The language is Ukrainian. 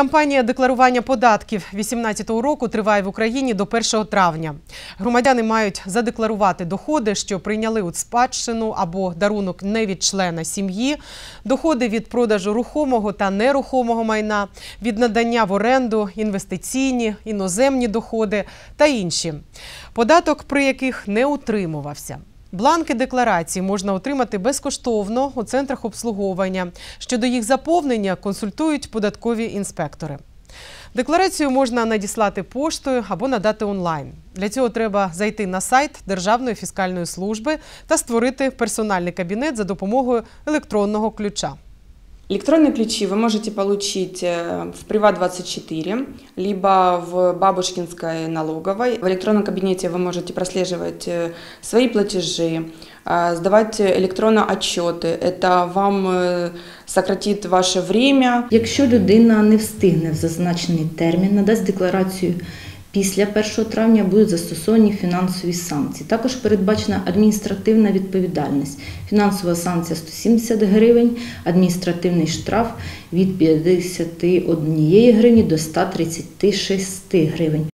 Кампанія декларування податків 2018 року триває в Україні до 1 травня. Громадяни мають задекларувати доходи, що прийняли у спадщину або дарунок не від члена сім'ї, доходи від продажу рухомого та нерухомого майна, від надання в оренду, інвестиційні, іноземні доходи та інші. Податок, при яких не утримувався. Бланки декларації можна отримати безкоштовно у центрах обслуговування. Щодо їх заповнення консультують податкові інспектори. Декларацію можна надіслати поштою або надати онлайн. Для цього треба зайти на сайт Державної фіскальної служби та створити персональний кабінет за допомогою електронного ключа. Электронные ключи вы можете получить э, в Приват24, либо в Бабушкинской налоговой. В электронном кабинете вы можете прослеживать э, свои платежи, э, сдавать электронно отчеты. Это вам э, сократит ваше время. Якщо людина не встигне в зазначений термін, надасть декларацію після 1 травня, будуть застосовані фінансові санкції. Також передбачена адміністративна відповідальність. Фінансова санкція 170 гривень, адміністративний штраф від 51 гривні до 136 гривень.